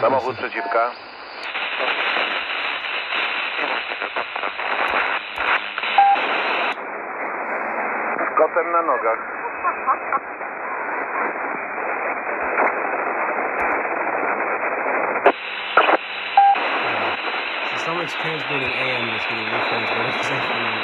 Samochód przeciwka. Z kotem na nogach. so much transmitting AM this getting retransmitted at the same time.